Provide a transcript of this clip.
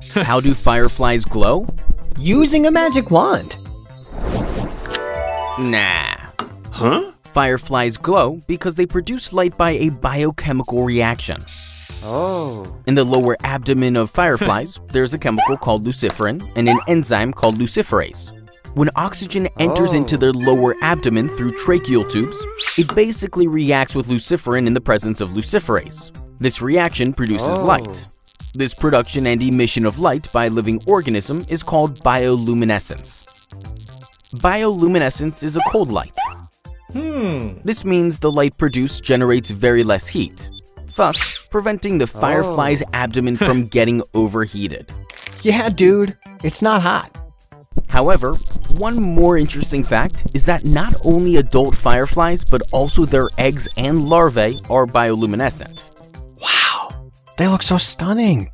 How do fireflies glow? Using a magic wand. Nah. Huh? Fireflies glow because they produce light by a biochemical reaction. Oh. In the lower abdomen of fireflies, there's a chemical called luciferin and an enzyme called luciferase. When oxygen enters Oh. into their lower abdomen through tracheal tubes, it basically reacts with luciferin in the presence of luciferase. This reaction produces Oh. light. This production and emission of light by a living organism is called bioluminescence. Bioluminescence is a cold light. Hmm. This means the light produced generates very less heat, thus preventing the firefly's abdomen from getting overheated. Yeah, dude. It's not hot. However, one more interesting fact is that not only adult fireflies but also their eggs and larvae are bioluminescent. They look so stunning.